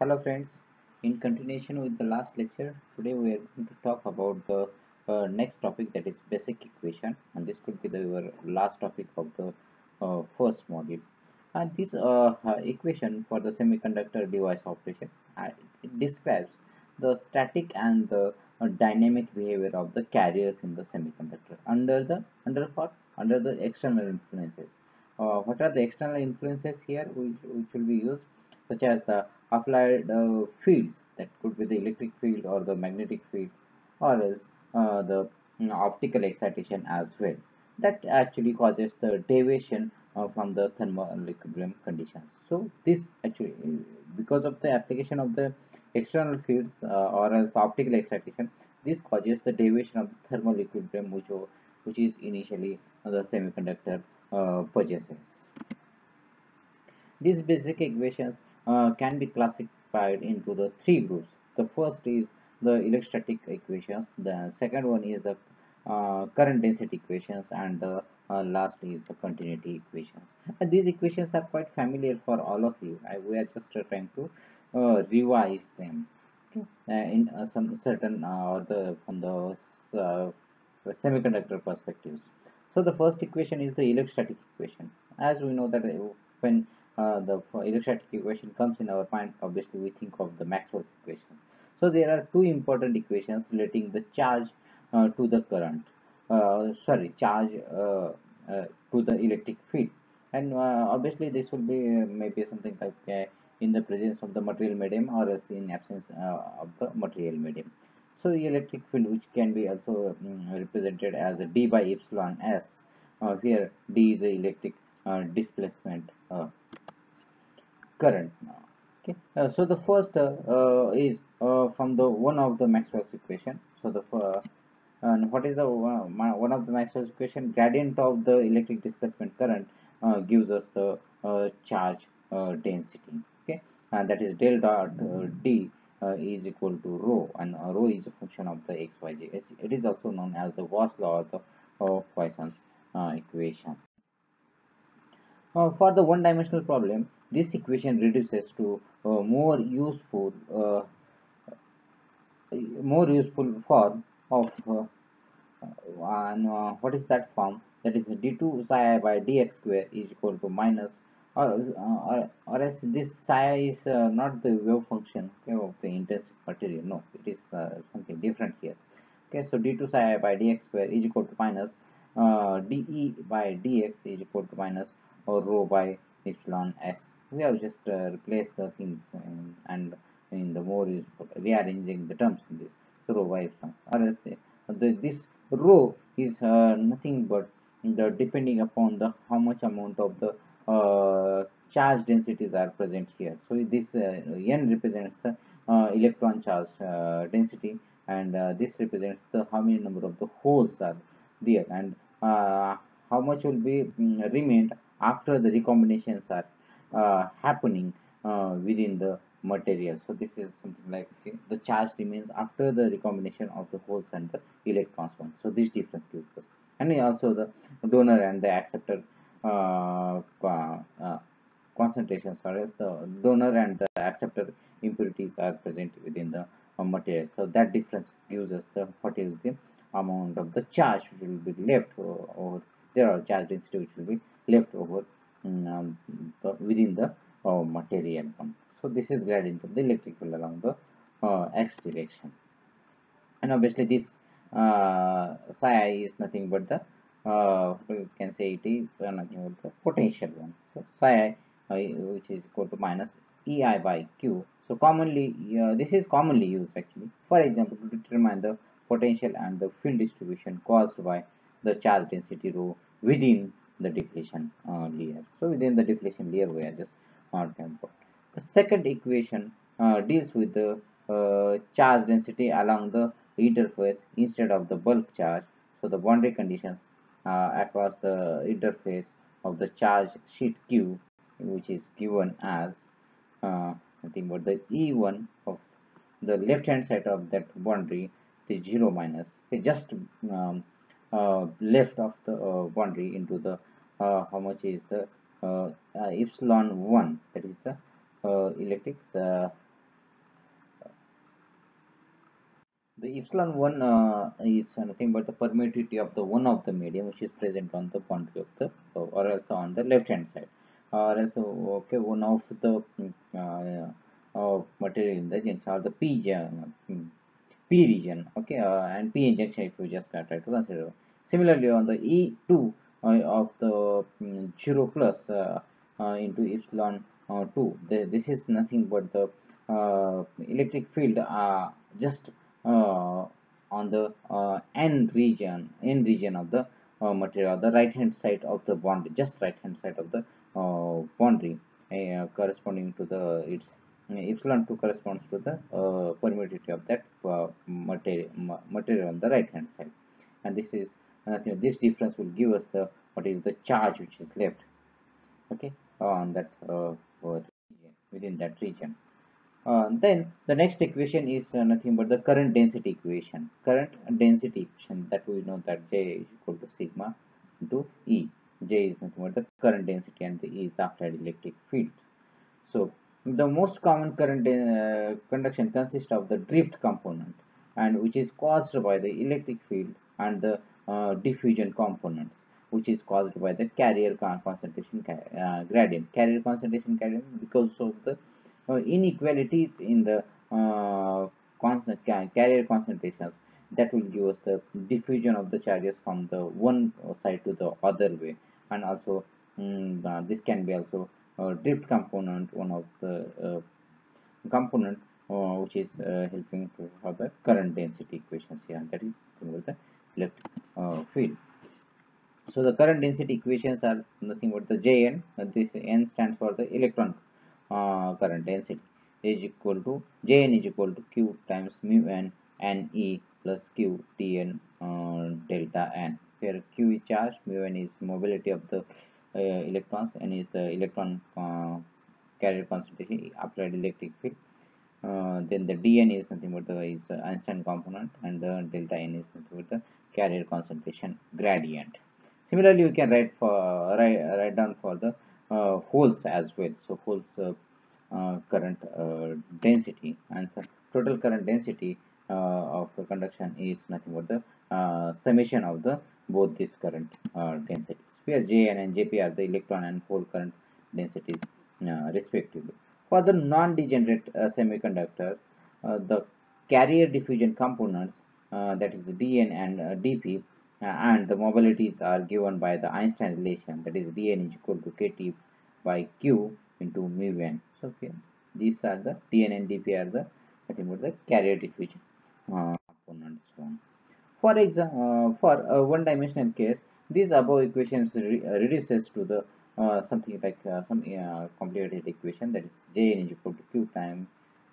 Hello friends, in continuation with the last lecture, today we are going to talk about the uh, next topic that is basic equation and this could be the last topic of the uh, first module. And this uh, uh, equation for the semiconductor device operation, uh, it describes the static and the uh, dynamic behavior of the carriers in the semiconductor under the under what under the external influences. What are the external influences here which, which will be used such as the applied uh, fields that could be the electric field or the magnetic field or else uh, the you know, optical excitation as well. That actually causes the deviation uh, from the thermal equilibrium conditions. So this actually because of the application of the external fields uh, or else optical excitation this causes the deviation of the thermal equilibrium which, which is initially the semiconductor uh, possesses these basic equations uh, can be classified into the three groups. The first is the electrostatic equations, the second one is the uh, current density equations and the uh, last is the continuity equations. And these equations are quite familiar for all of you. I, we are just trying to uh, revise them okay. Uh, in uh, some certain or the from the semiconductor perspectives. So the first equation is the electrostatic equation. As we know that when uh, the electrostatic equation comes in our mind, obviously we think of the Maxwell's equation. So there are two important equations relating the charge uh, to the current, uh, sorry, charge uh, uh, to the electric field. And uh, obviously this will be maybe something like in the presence of the material medium or as in absence of the material medium. So electric field which can be also um, represented as d by epsilon s. here d is the electric displacement current now. Okay. Uh, so the first uh, uh, is uh, from the one of the maxwell's equation so the and what is the one of the maxwell's equation gradient of the electric displacement current uh, gives us the uh, charge density. Okay. And that is del dot d is equal to rho. And rho is a function of the xyz it is also known as the Gauss law or the Poisson's equation. For the one dimensional problem this equation reduces to uh, more useful uh, more useful form of uh, and uh, what is that form? That is d2 psi by dx square is equal to minus or, or, or as this psi is uh, not the wave function okay, of the intensive material. No it is uh, something different here. Okay so d2 psi by dx square is equal to minus de by dx is equal to minus or rho by epsilon s. We have just uh, replaced the things in, and in the more is rearranging the terms in this so rho by epsilon or else the, this rho is uh, nothing but the depending upon the how much amount of the uh, charge densities are present here. So this uh, n represents the uh, electron charge uh, density and this represents the how many number of the holes are there. And how much will be um, remained after the recombinations are uh, happening uh, within the material. So this is something like the charge remains after the recombination of the holes and the electrons one so this difference gives us. And also the donor and the acceptor uh, uh, concentrations whereas the donor and the acceptor impurities are present within the uh, material. So that difference gives us the what is the amount of the charge which will be left or there are charge density which will be left over um, the, within the uh, material one. So this is gradient of the electric field along the uh, x direction. And obviously this uh, psi is nothing but the uh, you can say it is uh, nothing but the potential one. So psi which is equal to minus ei by q. So commonly this is commonly used actually. For example, to determine the potential and the field distribution caused by the charge density rho within the depletion uh, layer. So within the depletion layer we are just marking about. The second equation uh, deals with the uh, charge density along the interface instead of the bulk charge. So the boundary conditions uh, across the interface of the charge sheet Q which is given as uh, nothing but the E1 of the left hand side of that boundary is 0 minus. It just um, uh, uh, left of the uh, boundary into the uh, how much is the epsilon 1 that is the electrics the epsilon 1 uh, is nothing but the permittivity of the one of the medium which is present on the boundary of the or else on the left hand side or else okay one of the uh, uh, material in the junction or the p junction p region okay uh, and p injection if you just try to consider. Similarly on the e2 uh, of the um, 0 plus uh, into epsilon 2 the, this is nothing but the electric field just uh, on the uh, n region n region of the uh, material the right hand side of the boundary just right hand side of the boundary corresponding to the its epsilon 2 corresponds to the uh, permittivity of that uh, material, material on the right hand side and this is uh, this difference will give us the what is the charge which is left okay on that within that region uh, then the next equation is uh, nothing but the current density equation. Current density equation that we know that J is equal to sigma into E. J is nothing but the current density and the E is the applied electric field. The most common current uh, conduction consists of the drift component and which is caused by the electric field and the uh, diffusion components which is caused by the carrier concentration uh, gradient. Carrier concentration gradient because of the uh, inequalities in the uh, constant carrier concentrations that will give us the diffusion of the charges from the one side to the other way and also um, uh, this can be also a drift component one of the uh, component uh, which is uh, helping to have the current density equations here that is the electric field so the current density equations are nothing but the Jn this n stands for the electron current density is equal to Jn is equal to Q times mu n n e plus Q Tn uh, delta n. Here Q is charge, mu n is mobility of the electrons, and is the electron uh, carrier concentration applied electric field. Uh, then the dn is nothing but the is Einstein component and the delta n is nothing but the carrier concentration gradient. Similarly, you can write for write, write down for the uh, holes as well so holes uh, uh, current density and total current density of conduction is nothing but the summation of the both these current densities where J and Jp are the electron and hole current densities respectively for the non-degenerate semiconductor the carrier diffusion components uh, that is dn and uh, dp uh, and the mobilities are given by the Einstein relation that is dn is equal to kt by q into mu n. So okay, these are the dn and dp are the nothing but the carrier diffusion uh, components. For example, uh, for a one-dimensional case, these above equations re uh, reduces to the uh, something like uh, some uh, complicated equation that is Jn is equal to q times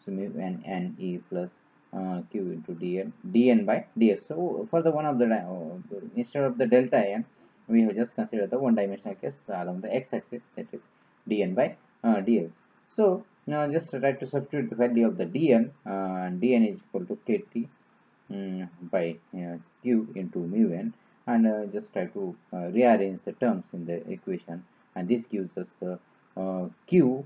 so mu n n e plus uh, q into dn dn by dx so for the one of the uh, instead of the delta n we have just considered the one dimensional case along the x-axis that is dn by dx so now just try to substitute the value of the dn and dn is equal to kt um, by uh, q into mu n and uh, just try to rearrange the terms in the equation. And this gives us the q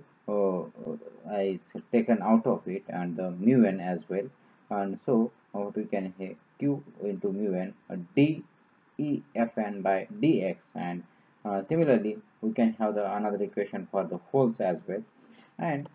is taken out of it and the mu n as well. And so what we can say q into mu n uh, d e f n by dx and uh, similarly we can have the another equation for the holes as well. And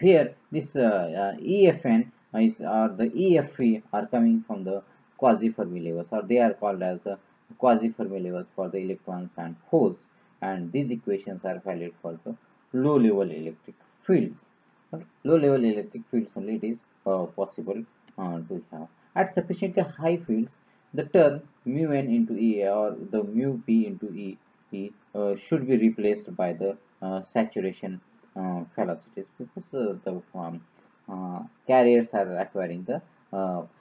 here this uh, uh, efn is or the efe are coming from the quasi fermi levels or they are called as the quasi fermi levels for the electrons and holes and these equations are valid for the low level electric fields okay. low level electric fields only it is uh, possible uh, to have. At sufficiently high fields, the term mu n into E or the mu p into E, e uh, should be replaced by the uh, saturation uh, velocities because uh, the um, carriers are acquiring the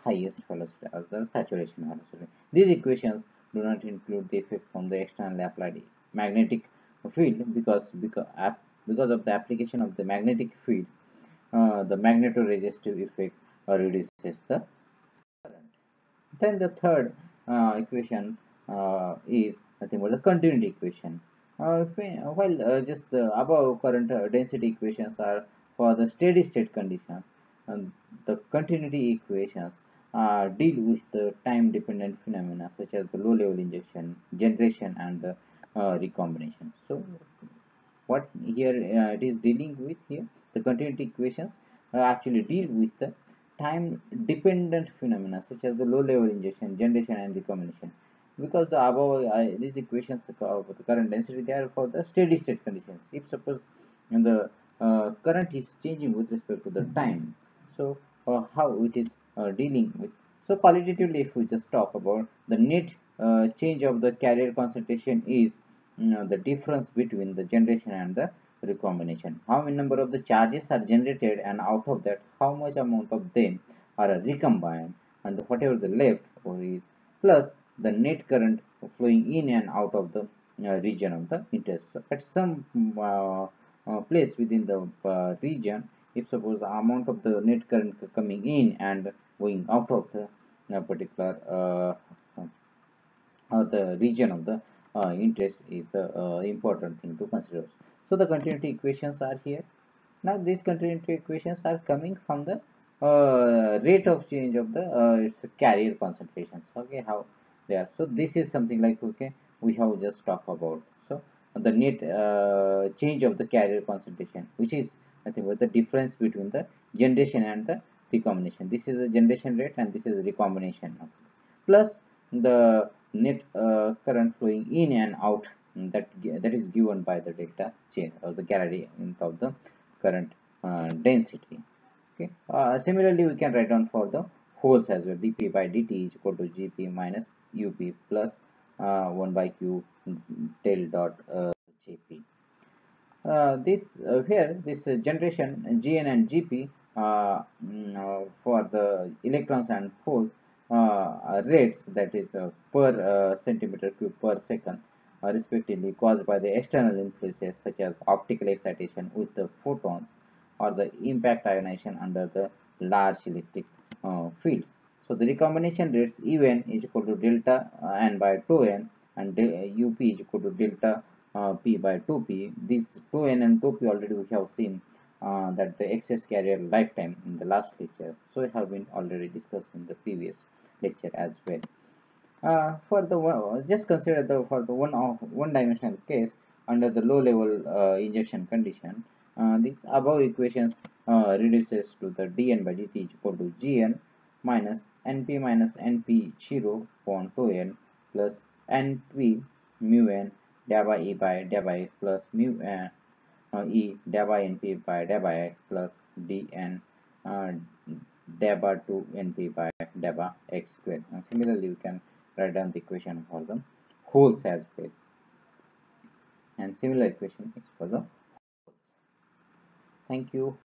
highest velocity as the saturation velocity. These equations do not include the effect from the externally applied magnetic field because because, because of the application of the magnetic field uh, the magnetoresistive effect uh, reduces the current. Then the third uh, equation uh, is nothing but the continuity equation. Uh, while just the above current density equations are for the steady state conditions, the continuity equations uh, deal with the time dependent phenomena such as the low level injection, generation and the uh, recombination. So what here uh, it is dealing with here the continuity equations actually deal with the time dependent phenomena such as the low level injection, generation and recombination because the above uh, these equations of the current density they are for the steady state conditions if suppose the uh, current is changing with respect to the time so uh, how it is uh, dealing with so qualitatively if we just talk about the net uh, change of the carrier concentration is you know, the difference between the generation and the recombination how many number of the charges are generated and out of that how much amount of them are recombined and the, whatever the left or is plus the net current flowing in and out of the uh, region of the interest. So at some uh, uh, place within the region, if suppose the amount of the net current coming in and going out of the uh, particular uh, the region of the interest is the important thing to consider. So the continuity equations are here. Now these continuity equations are coming from the rate of change of the its carrier concentrations. Okay, how they are so this is something like okay we have just talked about so the net uh, change of the carrier concentration which is nothing but the difference between the generation and the recombination. This is the generation rate and this is recombination plus the net uh, current flowing in and out that that is given by the delta change or the gradient of the current uh, density. Okay. Uh, similarly we can write down for the holes as well. dp by dt is equal to gp minus up plus uh, 1 by q del dot uh, jp. uh, this uh, here this uh, generation gn and gp mm, for the electrons and holes rates that is per centimeter cube per second respectively caused by the external influences such as optical excitation with the photons or the impact ionization under the large electric uh, fields. So the recombination rates Un is equal to delta uh, n by 2n and Up is equal to delta uh, p by 2p. This 2n and 2p already we have seen uh, that the excess carrier lifetime in the last lecture. So it have been already discussed in the previous lecture as well. Uh, for the one, just consider the for the one of one dimensional case under the low level uh, injection condition uh, these above equations reduces to the dn by dt is equal to gn minus np minus np 0 upon 2n plus np mu n del by e by del by x plus mu n uh, e by np by del by x plus dn uh, del by 2 np by del by x squared. And similarly, we can write down the equation for the holes as well. And similar equation is for the holes. Thank you.